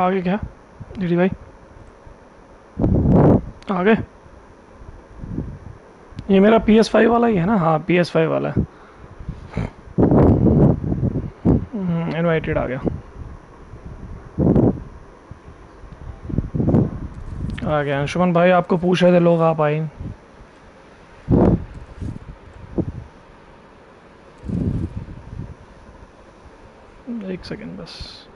आगे क्या? जी भाई। आगे। ये मेरा पी एस फाइव वाला ही है ना? हाँ पी एस फाइव वाला इनवाइटेड हम्म, आ गया। आ गया। अंशुमन भाई आपको पूछ रहे थे लोग आप आए एक सेकेंड बस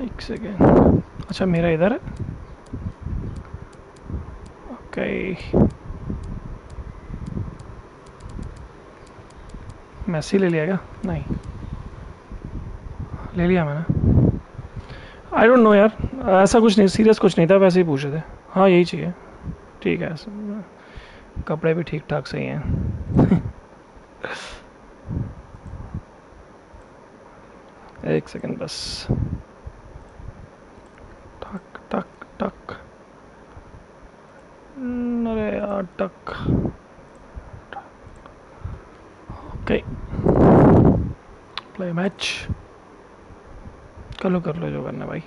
एक सेकेंड अच्छा मेरा इधर है। ओके मैसी ले लिया क्या? नहीं। ले लिया मैंने। आई डोंट नो यार। ऐसा कुछ नहीं सीरियस कुछ नहीं था, वैसे ही पूछे थे। हाँ यही चाहिए। ठीक है कपड़े भी ठीक ठाक सही हैं। एक सेकंड बस। अरे यार टक ओके। प्ले मैच कर लो कर लो जो करना भाई।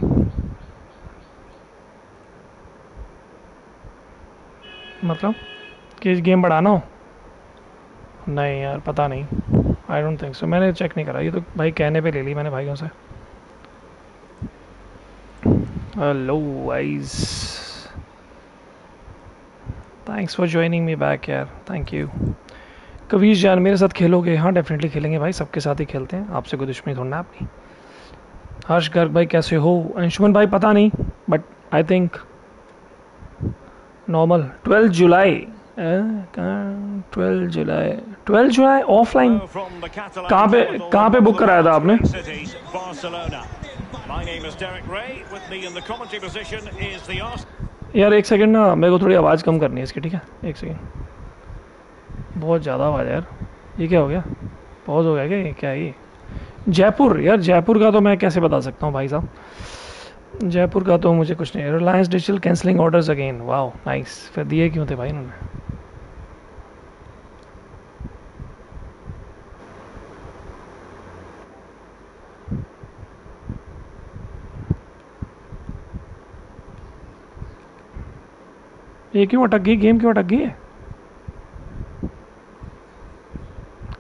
मतलब कि गेम बढ़ाना हो? नहीं यार, पता नहीं। आई डोंट थिंक सो मैंने चेक नहीं करा। ये तो भाई कहने पे ले ली मैंने भाइयों से। Hello wise thanks for joining me back यार थैंक यू कवीर जान मेरे साथ खेलोगे? हाँ डेफिनेटली खेलेंगे भाई। सबके साथ ही खेलते हैं। आपसे कोई दुश्मनी थोड़ा ना अपनी। हर्ष गर्ग भाई, कैसे हो? अंशुमन भाई, पता नहीं but I think normal twelfth July twelfth July twelfth July offline कहाँ पे कहाँ पे बुक कराया था आपने? यार, एक सेकंड ना, मेरे को थोड़ी आवाज़ कम करनी है इसकी, ठीक है? एक सेकंड बहुत ज़्यादा आवाज़ है यार। ये क्या हो गया? पॉज हो गया क्या क्या ये? जयपुर, यार जयपुर का तो मैं कैसे बता सकता हूँ भाई साहब? जयपुर का तो मुझे कुछ नहीं Reliance Digital cancelling orders again wow nice फिर दिए क्यों थे भाई इन्होंने? ये क्यों अटक गई? गेम क्यों अटक गई है?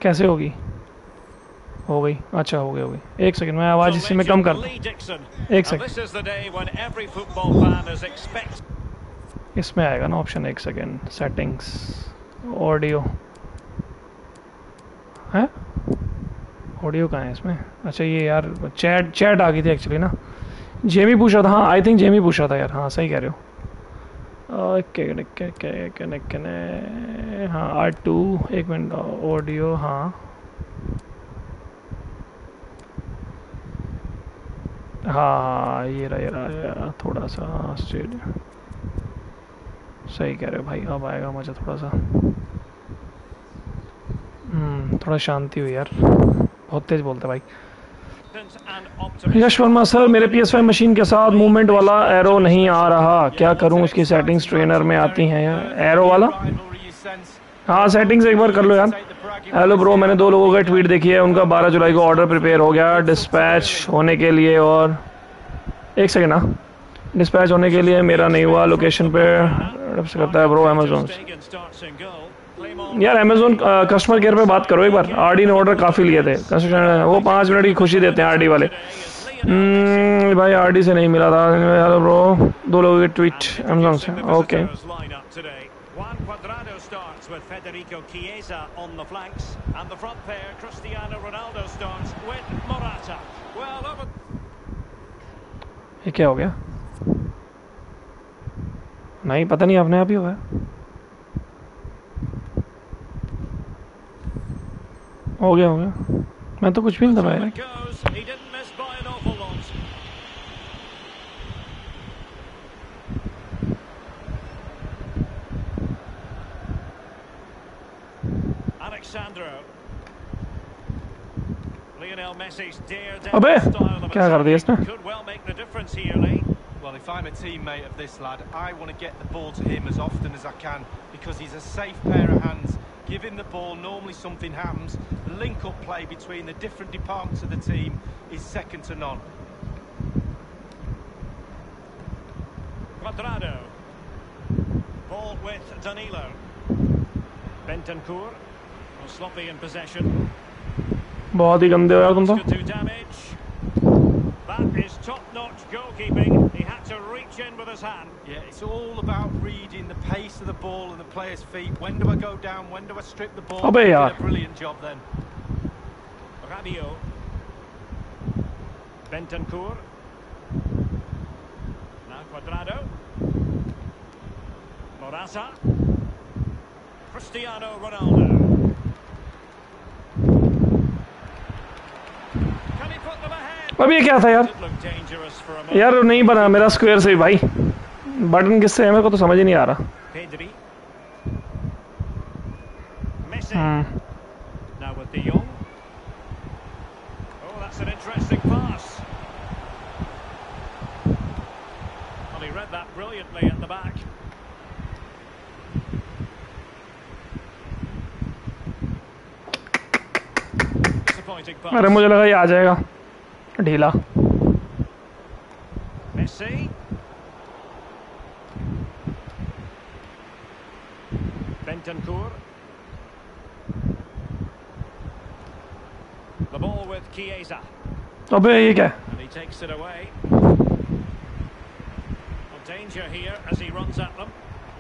कैसे होगी? हो गई। अच्छा हो गई हो गई। एक सेकंड मैं आवाज़ इसी में कम कर एक सेकंड इसमें आएगा ना ऑप्शन एक सेकंड सेटिंग्स ऑडियो है? ऑडियो कहाँ है इसमें? अच्छा ये यार चैट चैट आ गई थी एक्चुअली ना। जेमी पूछा था। हाँ आई थिंक जेमी पूछा था यार। हाँ सही कह रहे हो। हाँ आर टू एक मिनट ऑडियो हाँ। हाँ ये रहा ये रहा, ये थोड़ा सा स्टेज। सही कह रहे हो भाई, अब आएगा मुझे थोड़ा सा। हम्म थोड़ा शांति हुई यार। बहुत तेज बोलते भाई। यश वर्मा सर मेरे पी एस मशीन के साथ मूवमेंट वाला एरो नहीं आ रहा। क्या करूँ? उसकी सेटिंग्स ट्रेनर में आती हैं एरो वाला? हाँ सेटिंग्स एक बार कर लो यार। हेलो ब्रो मैंने दो लोगों का ट्वीट देखी है। उनका 12 जुलाई को ऑर्डर प्रिपेयर हो गया डिस्पैच होने के लिए और एक सेकेंड ना डिस्पैच होने के लिए मेरा नहीं हुआ। लोकेशन पे करता है ब्रो अमेजोन यार अमेजोन कस्टमर केयर पे बात करो एक बार। आरडी ने ऑर्डर काफ़ी लिए थे। वो पाँच मिनट की खुशी देते हैं आरडी वाले। hmm, भाई आरडी से नहीं मिला था। हेलो ब्रो दो लोगों के ट्वीट अमेजोन से। ओके. ये क्या हो गया? नहीं पता नहीं अपने आप ही हुआ हो गया हो गया मैं तो कुछ भी नहीं दबाया अबे क्या कर दिया इसने Well, if I'm a teammate of this lad, I want to get the ball to him as often as I can because he's a safe pair of hands. give him the ball, normally something happens. Link-up play between the different departments of the team is second to none. Cuadrado. Ball with Danilo. Bentancur. Sloppy in possession. बहुत ही गंदे हो top-notch goalkeeping. He had to reach in with his hand. Yeah, it's all about reading the pace of the ball and the player's feet. When do I go down? When do I strip the ball? Oh, Abe Did yaar. a brilliant job then. Rabiot. Bentancur. Now Cuadrado. Morata. Cristiano Ronaldo. अब ये क्या था यार? यार नहीं बना, मेरा square से भाई। बटन किससे है? मेरे को तो समझ ही नहीं आ रहा। हम्म। अरे, मुझे लगा ये आ जाएगा। ढीला Messi. Bentancur. The ball with Chiesa. अबे ये क्या है And he takes it away. Well, danger here as he runs at them.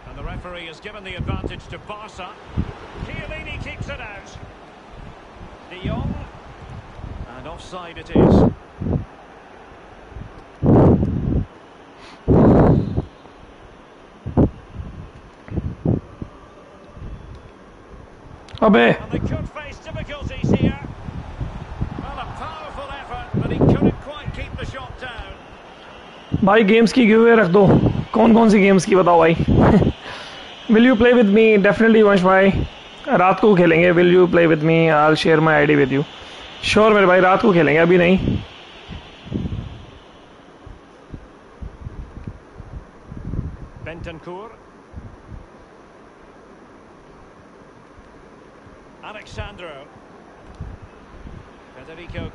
And the referee has given the advantage to Barca. Chiellini keeps it out. De Jong. And offside it is. Abbe. भाई games की giveaway रख दो। कौन कौन सी games की बताओ भाई? Will you play with me definitely Vansh भाई। रात को खेलेंगे। Will you play with me I'll share my I D with you sure मेरे भाई रात को खेलेंगे। अभी नहीं।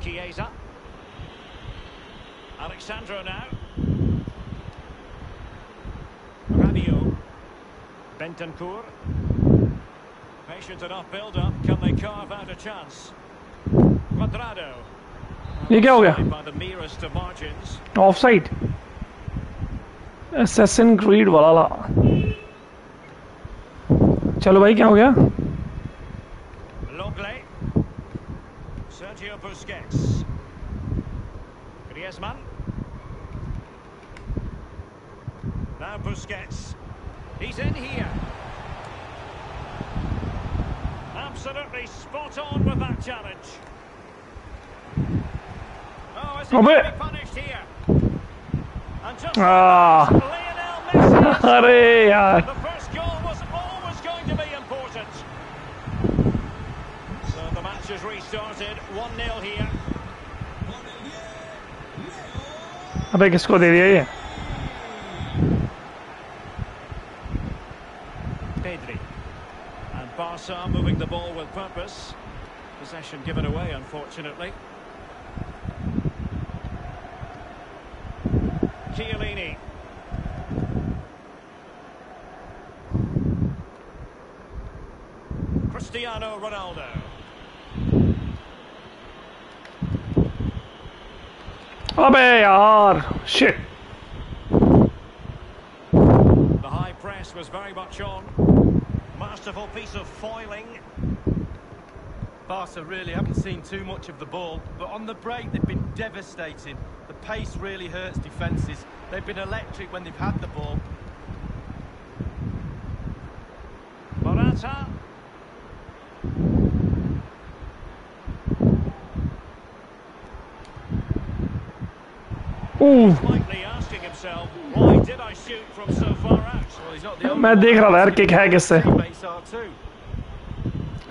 Chiesa. Alex Sandro now. Rabiot. Bentancur. Patient enough build-up. Can they carve out a chance? Cuadrado. Niye olga? Offside. Assassin Creed वाला चलो भाई क्या हो गया Busquets. Griezmann. Now Busquets. He's in here. Absolutely spot on with that challenge. Oh, is he going to be punished here? And just ah. Hurry, uh. Ah. The first goal was always going to be important. So the match has restarted. 1-0 here. Vabbè che scuoteria è? Pedri. And Barca moving the ball with purpose. Possession given away unfortunately. Chiellini. Cristiano Ronaldo. अबे यार shit The high press was very much on. Masterful piece of foiling. Barca really haven't seen too much of the ball, but on the break they've been devastating. The pace really hurts defences. They've been electric when they've had the ball. मैं one. देख रहा था यार kick है किससे Teammates are too.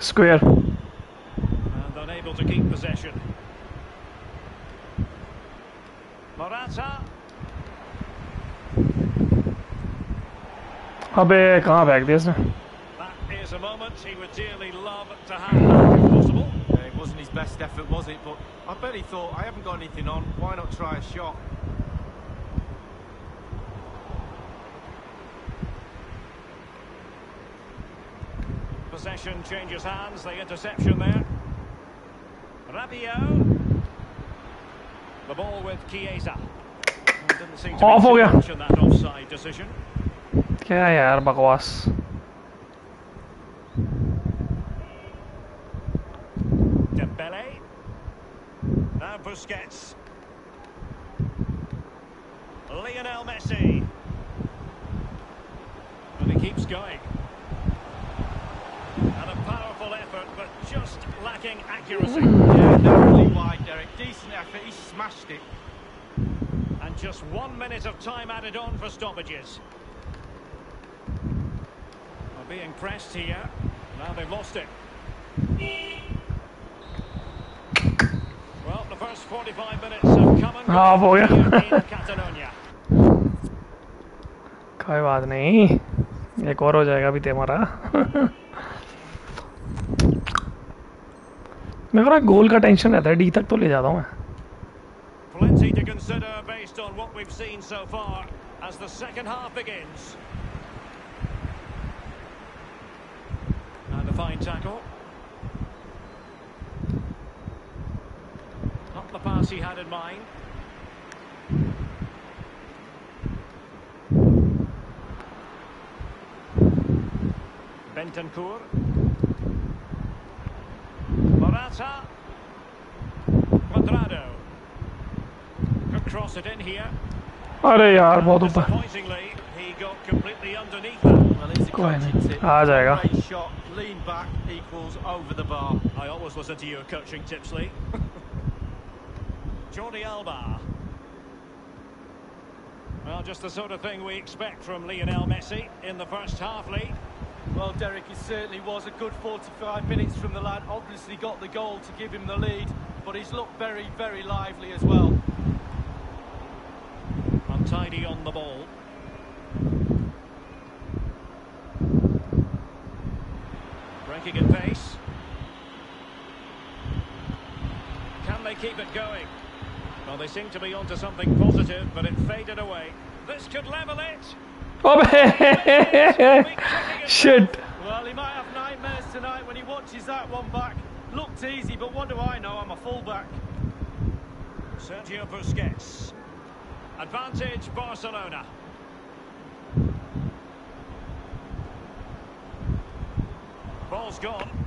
Square And unable to keep possession. Morata. अबे कहाँ फेंक दिया इसने That is a moment he would dearly love to have back if possible. Yeah, it wasn't his best effort, was it? But I bet he thought, I haven't got anything on, why not try a shot? Possession changes hands. The interception there. Rabiot. The ball with Chiesa. Didn't seem to oh, be mention that offside decision. Kaya yer bakwas. Dembele. Now Busquets. Lionel Messi. And he keeps going. accuracy. Yeah, narrowly wide, Derek. Decent effort, he smashed it. And just one minute of time added on for stoppages. Are being pressed here. Now they've lost it. Well, the first 45 minutes have come and हाँ, हो गया। gone here in Catalonia. कोई बात नहीं एक और हो जाएगा अभी तुम्हारा मेरे को ना गोल का टेंशन रहता है डी तक तो ले जाता हूँ मैं Plenty to consider based on what we've seen so far as the second half begins. And a fine tackle. Not the pass he had in mind. Bentancur. Morata. Cuadrado. Could cross it in here. अरे यार बहुत ऊपर कोई नहीं आ जाएगा I always listen to your coaching tips, Lee. Jordi Alba. Well, just the sort of thing we expect from Lionel Messi in the first half, Lee. Well, Derek, it certainly was a good 45 minutes from the lad. Obviously got the goal to give him the lead, but he's looked very, very lively as well. Untidy on the ball. Breaking at pace. Can they keep it going? Well, they seem to be onto something positive, but it faded away. This could level it. Oh, shit. Well, he might have nightmares tonight when he watches that one back. Looked easy, but what do I know? I'm a fullback. Sergio Busquets. Advantage Barcelona. Ball's gone.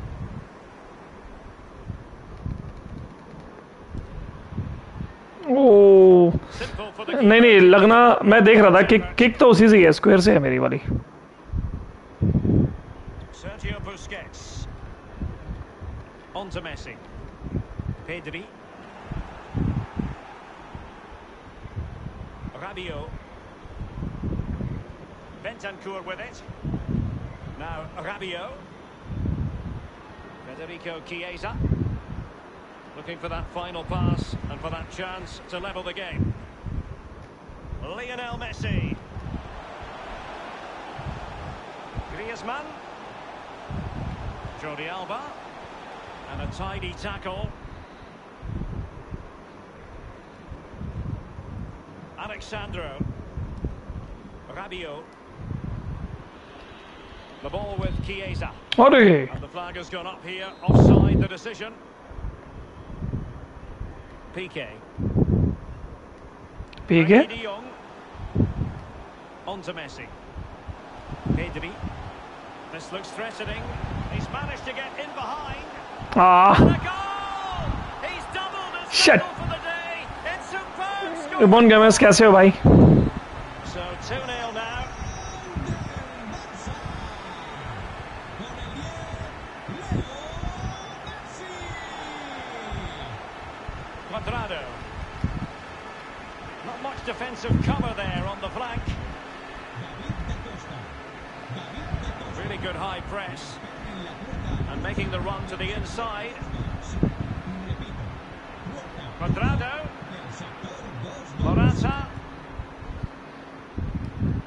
नहीं नहीं लगना मैं देख रहा था kick kick तो उसी से ही है स्क्वायर से है मेरी वाली. Now Rabiot. Federico Chiesa. Looking for that final pass and for that chance to level the game. Lionel Messi. Griezmann. Jordi Alba. And a tidy tackle. Alex Sandro. Rabiot. The ball with Chiesa. अरे And the flag has gone up here. Offside the decision. PK. PK. On to Messi. Pedri. This looks threatening. He's managed to get in behind. Ah. Shit. One Gomez कैसे हो भाई? Cuadrado. Not much defensive cover there on the flank. Really good high press. And making the run to the inside. Cuadrado. Morata.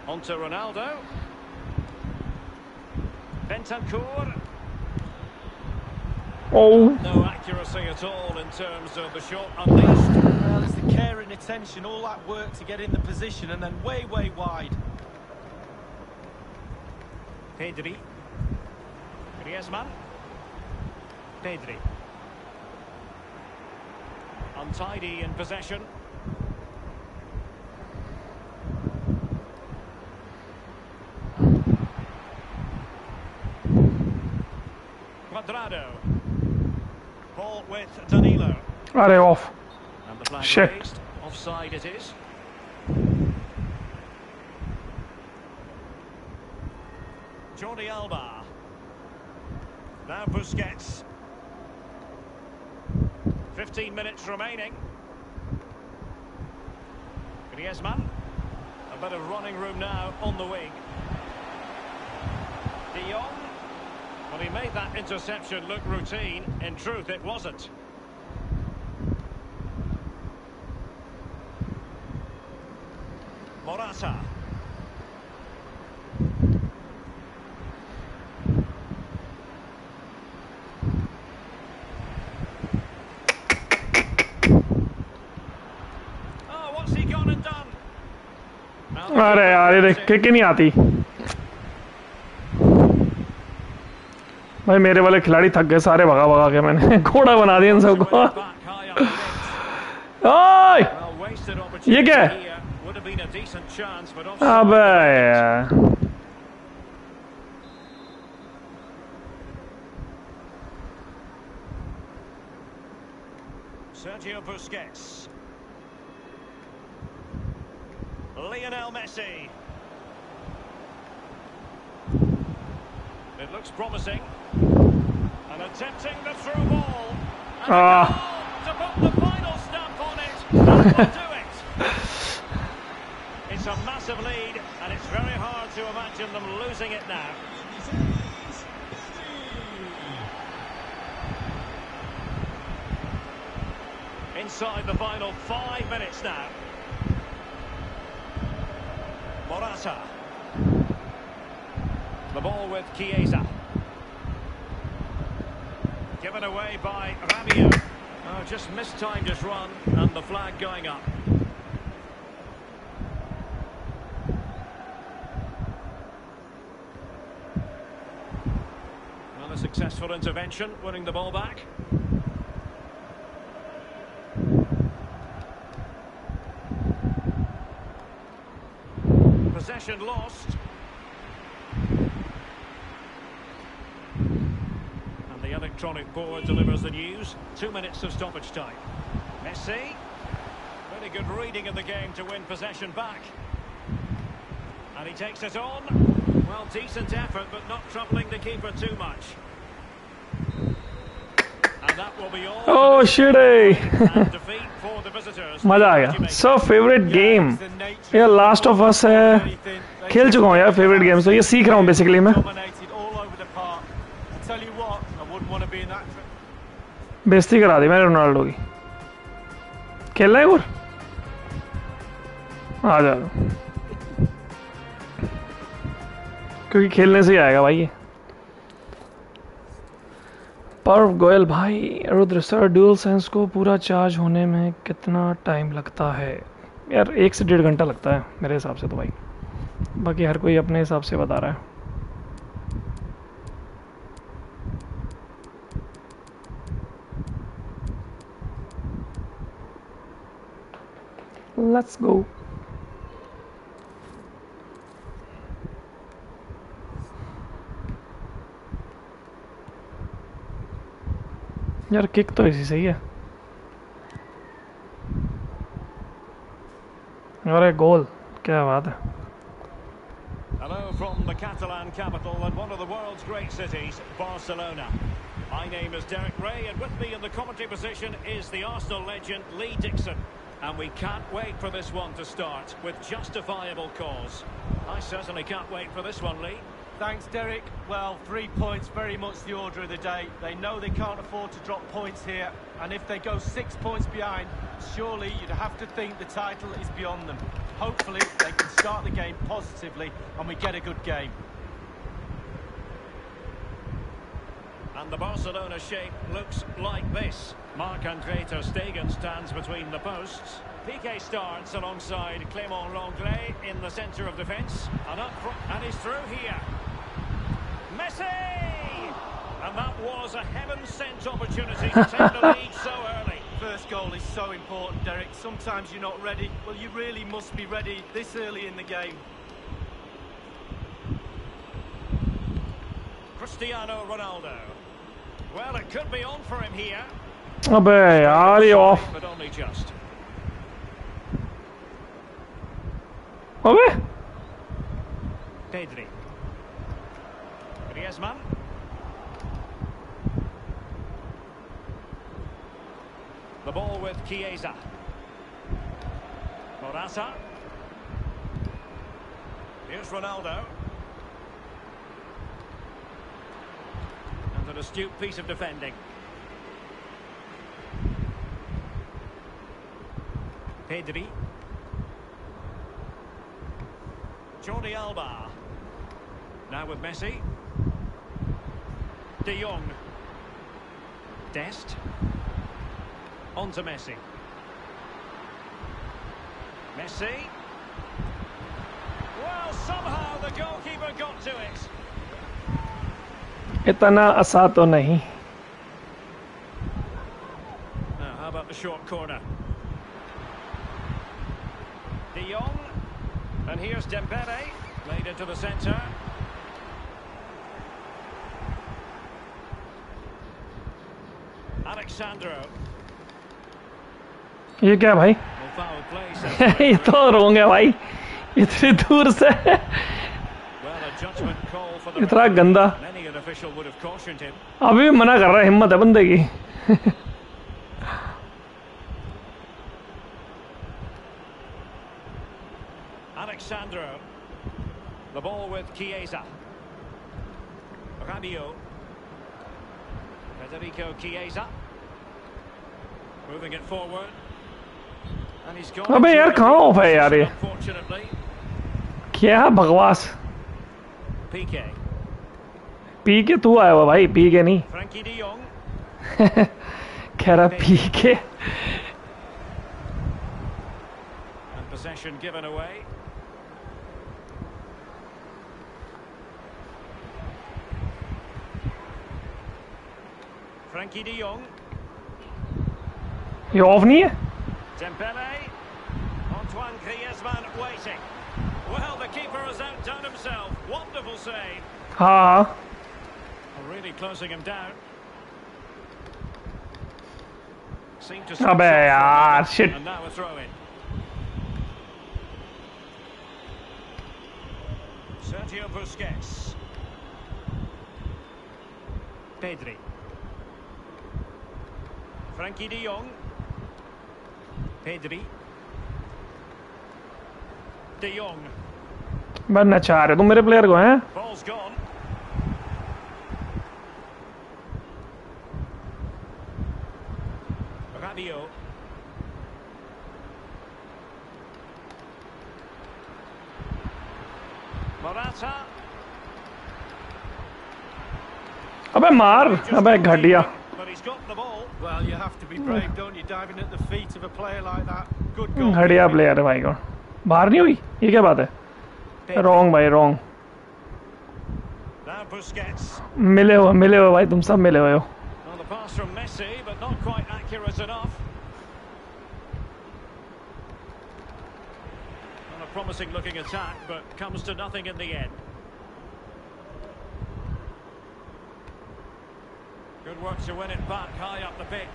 On to Ronaldo. Bentancur. Oh. No accuracy at all in terms of the shot unleashed. Well, it's the care and attention, all that work to get in the position, and then way, way wide. Pedri. Griezmann. Pedri. Untidy in possession. Cuadrado. Ball with Are off. And the flag Shit. raised. Offside it is. Jordi Alba. Now Busquets. 15 minutes remaining. Griezmann. A bit of running room now on the wing. De Jong. Well, he made that interception look routine. In truth, it wasn't. Barça. अरे यार ये के नहीं आती। भाई मेरे वाले खिलाड़ी थक गए सारे भगा भगा के मैंने घोड़ा बना दिया इन सबको। ये क्या है? Aber ah, ja. Sergio Busquets. Lionel Messi. It looks promising. And attempting the through ball. And ah. to put the final stamp on it. Massive lead, and it's very hard to imagine them losing it now. Inside the final five minutes now. Morata. The ball with Chiesa. Given away by Rabiot. Oh, just mistimed his run and the flag going up. Well, a successful intervention, winning the ball back. Possession lost. And the electronic board delivers the news. Two minutes of stoppage time. Messi. Very good reading of the game to win possession back. And he takes it on. Well, decent effort, but not troubling the keeper too much. Oh, eh. मज़ा आ गया। So favourite game ये last of us है। खेल चुका हूँ यार favourite game so ये सीख रहा हूँ बेसिकली मैं। बेस्ती करा दी मैंने रोनाल्डो की। खेलना है आ जा। क्योंकि खेलने से ही आएगा भाई ये। पर्व गोयल, भाई, रुद्र, सर ड्यूल सेंस को पूरा चार्ज होने में कितना टाइम लगता है? यार, एक से डेढ़ घंटा लगता है, मेरे हिसाब से तो भाई। बाकी हर कोई अपने हिसाब से बता रहा है। Let's go. यार किक तो ऐसी सही है अरे गोल क्या बात है Hello from the Catalan capital and one of the world's great cities, Barcelona. My name is Derek Ray and with me in the commentary position is the Arsenal legend Lee Dixon. And we can't wait for this one to start with justifiable cause. I certainly can't wait for this one, Lee. Thanks, Derek. Well, three points, very much the order of the day. They know they can't afford to drop points here, and if they go six points behind, surely you'd have to think the title is beyond them. Hopefully, they can start the game positively, and we get a good game. And the Barcelona shape looks like this. Marc-Andre Ter Stegen stands between the posts. Piqué starts alongside Clément Lenglet in the centre of defence. And up front, and he's through here. Messi! And that was a heaven-sent opportunity to take the lead so early. First goal is so important, Derek. Sometimes you're not ready. Well, you really must be ready this early in the game. Cristiano Ronaldo. Well, it could be on for him here. Oh, boy, are you off? But only just. Oh, Pedri. Griezmann. The ball with Chiesa. Morata. Here's Ronaldo. And an astute piece of defending. Pedri. Jordi Alba. Now with Messi. De Jong. Dest. On to Messi. Messi. Well, somehow the goalkeeper got to it. इतना आसान तो नहीं Now, how about the short corner? De Jong. And here's Dembele. Played into the centre. ये क्या भाई ये तो रोंग है भाई इतनी दूर से इतना गंदा. अभी भी मना कर रहा है हिम्मत है बंदे की Alexandro. The ball with Chiesa. Rabiot. Federico Chiesa. Moving it forward. And he's अबे यार कहाँ ऑफ है यार ये? क्या भगवास? PK. पीके तू आया हुआ भाई पीके नहीं खेरा पीके possession given away. Frenkie de Jong. Jovni. Dembele. Antoine Griezmann waiting. Well, the keeper has outdone himself. Wonderful save. Ah. Really closing him down. Vabbè, ah, shit. Sergio Busquets. Pedri. Frenkie de Jong. Pedri. De Jong. बनना चाह रहे तुम मेरे player को हैं. अबे मार अबे घटिया But he's got the ball. Well, you have to be brave, don't you, diving at the feet of a player like that. Good goal. घटिया प्लेयर है भाई को बाहर नहीं हुई ये क्या बात है Pedri. रॉन्ग भाई रॉन्ग Now Busquets. मिले हो मिले हो भाई तुम सब मिले हुए हो Well, the pass from Messi, but not quite accurate enough. Well, a promising looking attack, but comes to nothing in the end. Good work to win it back high up the pitch.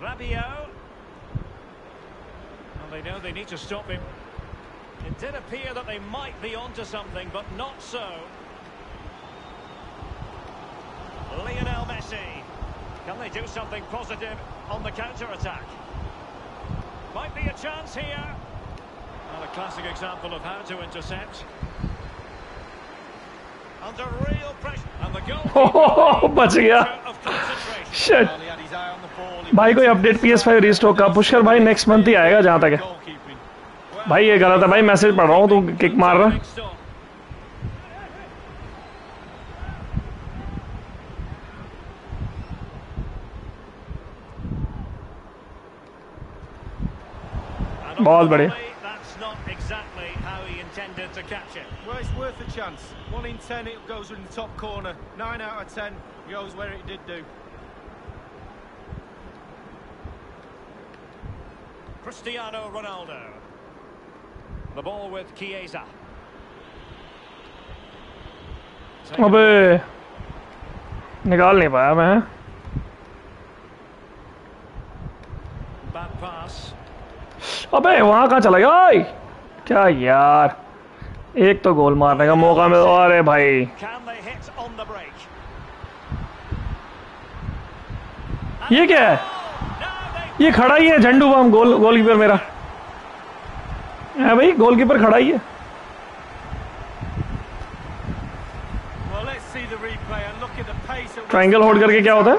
Rabiot. And they know they need to stop him. It did appear that they might be onto something, but not so. Lionel Messi. Can they do something positive on the counter-attack? Might be a chance here. Well, a classic example of how to intercept. under real pressure. Oh, भाई कोई update P S five restore का पुष्कर भाई next month ही आएगा जहाँ तक है। भाई ये गलत है भाई मैसेज पढ़ रहा हूँ तू किक मार रहा बहुत बढ़िया। One in ten, it goes in the top corner. Nine out of ten goes where it did do. Cristiano Ronaldo. The ball with Chiesa. Taken अबे निकाल नहीं पाया मैं Bad pass. अबे वहां कहाँ चला गया ओए क्या यार एक तो गोल मारने का मौका मिल। अरे भाई। ये क्या है? ये खड़ा ही है झंडू बम गोल गोलकीपर मेरा। है भाई गोलकीपर खड़ा ही है। ट्राइंगल होल्ड करके क्या होता है?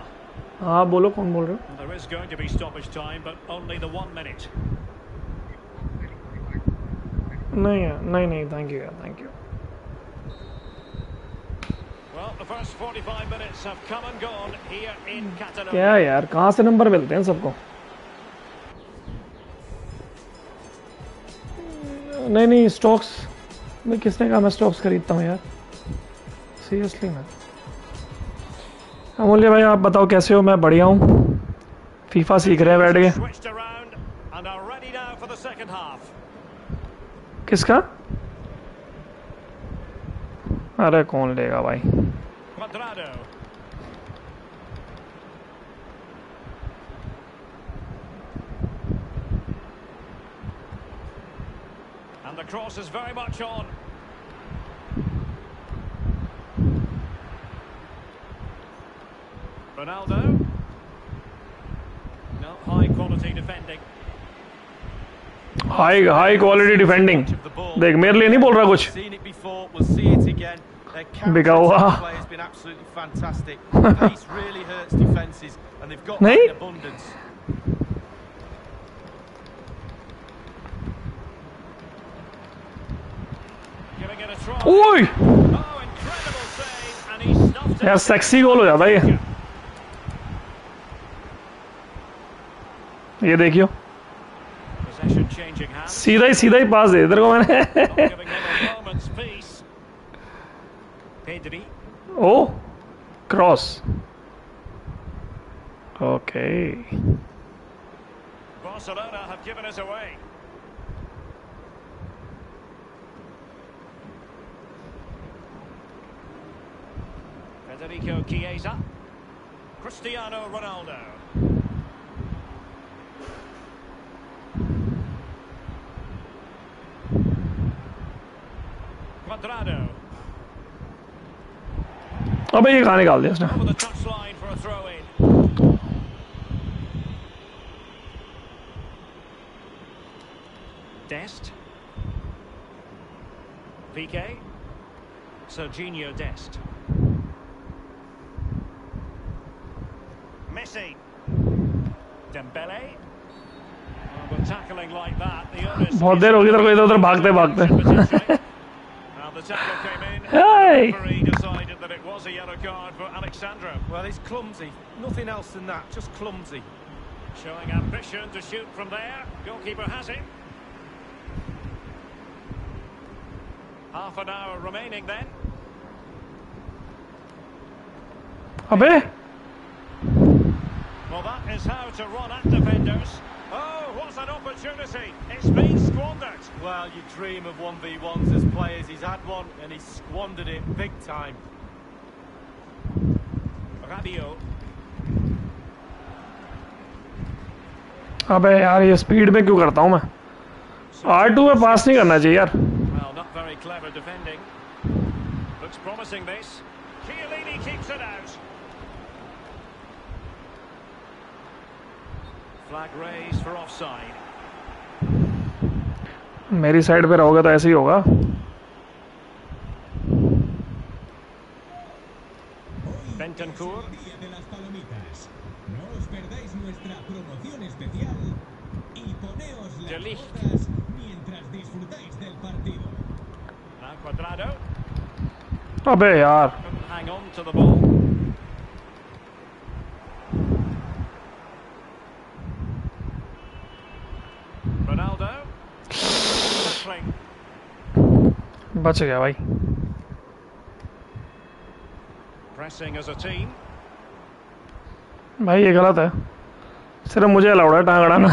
हाँ बोलो कौन बोल रहे हो? नहीं नहीं नहीं थैंक यू यार थैंक यू क्या यार कहाँ से नंबर मिलते हैं सबको? नहीं नहीं स्टॉक्स में किसने कहा मैं स्टॉक्स खरीदता हूँ यार? सीरियसली मैं अमूल्य भाई आप बताओ कैसे हो? मैं बढ़िया हूँ। फीफा सीख रहे हैं बैठ गए किसका? अरे कौन लेगा भाई? And the cross is very much on. Ronaldo. No, high quality defending. High high quality defending Of the ball. देख मेरे लिए नहीं बोल रहा कुछ Seen it before, we'll see it again. Their Biga हुआ। counter play has been absolutely fantastic. Pace really hurts defences, and they've got that नहीं? in abundance. Giving it a try. ओए Oh, incredible save, and he stuffed it. यार sexy गोल हो जाता है ये ये देखियो Possession changing hands. सीधा ही सीधा ही पास दे इधर को मैंने Not giving him a moment's peace. Pedri. O cross okay Barcelona have given us away. Federico Chiesa. Cristiano Ronaldo. अबे ये कहा निकाल दिया उसने PK. Serginho Dest. Messi. Dembele. बहुत देर होगी तेरे को इधर उधर भागते भागते the tackle came in. Hey! The decided that it was a yellow card for Alex Sandro. Well, he's clumsy. Nothing else than that, just clumsy. Showing ambition to shoot from there. Goalkeeper has it. Half an hour remaining then. अबे Well, that is how to run at defenders. Oh, what an opportunity. It's been squandered. Well, you dream of 1v1s as players. He's had one and he's squandered it big time. Rabiot. अबे यार ये speed में क्यों करता हूँ मैं are to में पास नहीं करना चाहिए यार Well, not very clever defending. Looks promising this. Chiellini keeps it out. मेरी साइड पे रहोगे तो ऐसे ही होगा। Bentancur. Día बच गया भाई। प्रेसिंग एज अ टीम भाई ये गलत है। सिर्फ़ मुझे अलाउड है टांग अड़ाना।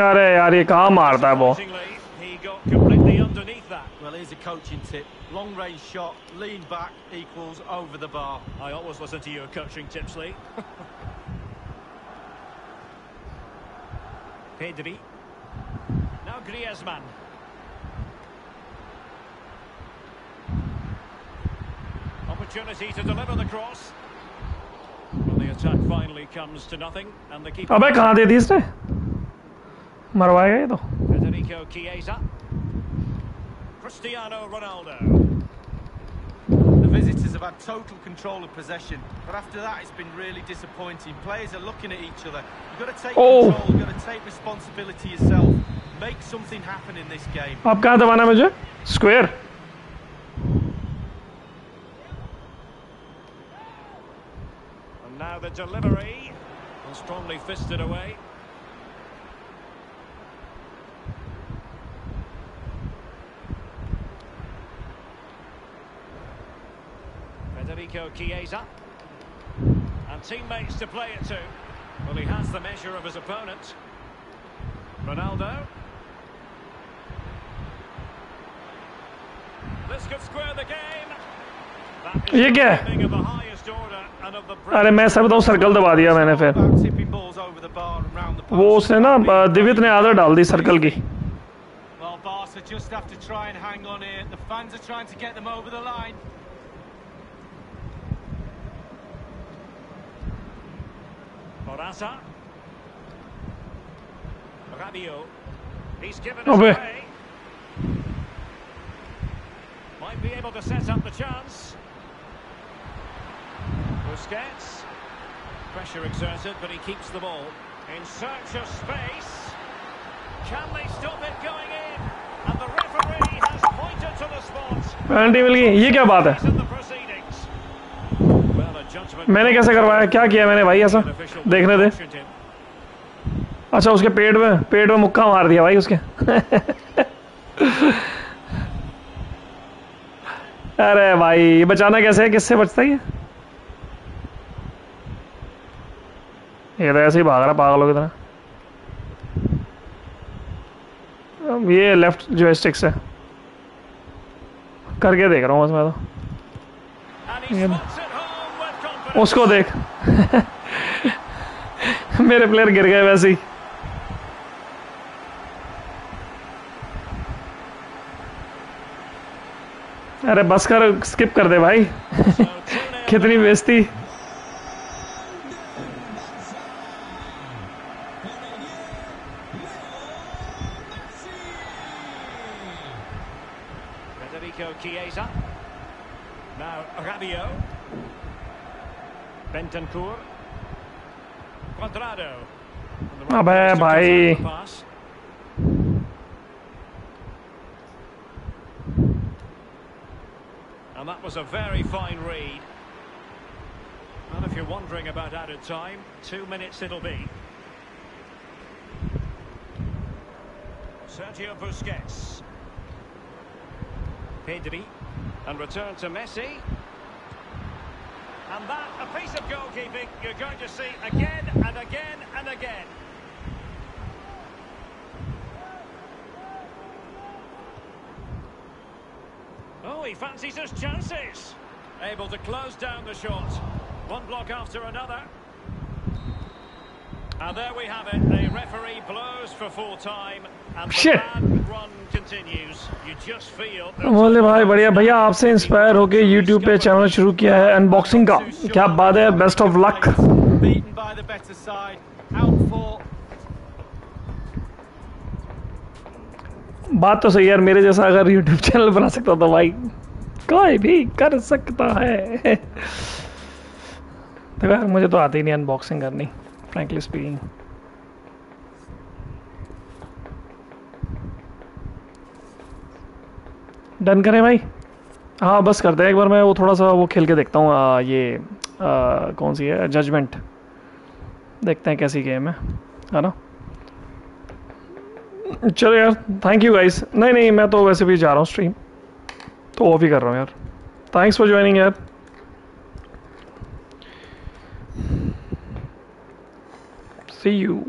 अरे यार ये कहा मारता है वो? Surprisingly, he got completely underneath that. Well, here's a coaching tip. Long range shot, lean back equals over the bar. I always listen to your coaching tips, Lee. Pedri. Now Griezmann. Opportunity to deliver the cross. Well, the attack finally comes to nothing, and the keeper. अबे कहाँ दे दी इसने मरवाएगा ये तो Federico Chiesa. Cristiano Ronaldo. The visitors have had total control of possession, but after that it's been really disappointing. Players are looking at each other. You've got to take Oh. control, you've got to take responsibility yourself. Make something happen in this game. अब कहाँ दबाना है मुझे square And now the delivery. And strongly fisted away. Federico Chiesa. And teammates to play it to. Well, he has the measure of his opponent. Ronaldo. This could square the game. That ये is क्या है? timing of the highest order and of the अरे मैं सब बताऊँ circle दबा दिया मैंने फिर About tipping balls over the bar and round the वो post. उसने ना अ, दिवित ने आदत डाल दी सर्कल की Well, Barca just have to try and hang on here. The fans are trying to get them over the line. Morata. Rabiot. He's given Oh, us wait. away. Might be able to set up the chance. Busquets. Pressure exerted, but he keeps the ball. In search of space. Can they stop it going in? And the referee has pointed to the spot. Penalty मिल गई ये क्या बात है मैंने कैसे करवाया? क्या किया मैंने भाई ऐसा? देखने दे। अच्छा उसके पेट में पेट में मुक्का मार दिया भाई उसके। अरे भाई, ये बचाना कैसे है? किससे बचता है ये तो ऐसे ही भाग रहा, पागलों की तरह ये लेफ़्ट जो स्टिक से। करके देख रहा हूँ बस मैं तो। उसको देख। मेरे प्लेयर गिर गए वैसे ही। अरे बस कर स्किप कर दे भाई। So 2-0. कितनी बेइज्जती। भाई। control the pass. And that was a very fine read. And if you're wondering about added time, two minutes it'll be. Sergio Busquets. Pedri. And return to Messi. And that, a piece of goalkeeping you're going to see again and again and again. Oh, he fancies his chances. Able to close down the shot. One block after another. And there we have it. The referee blows for full time. And Shit. बोले भाई बढ़िया भैया आपसे inspire होके YouTube पे channel शुरू किया है अनबॉक्सिंग का। क्या बात है बेस्ट ऑफ़ लक बात तो सही यार मेरे जैसा अगर YouTube चैनल बना सकता तो भाई कोई भी कर सकता है। देखो यार मुझे तो आती ही नहीं अनबॉक्सिंग करनी फ्रैंकली स्पीकिंग डन करें भाई। हाँ बस करते हैं एक बार मैं वो थोड़ा सा वो खेल के देखता हूँ ये आ, कौन सी है? जजमेंट देखते हैं कैसी गेम है है ना? चलो यार थैंक यू गाइस नहीं नहीं मैं तो वैसे भी जा रहा हूँ स्ट्रीम तो वो भी कर रहा हूँ यार। थैंक्स फॉर ज्वाइनिंग यार। सी यू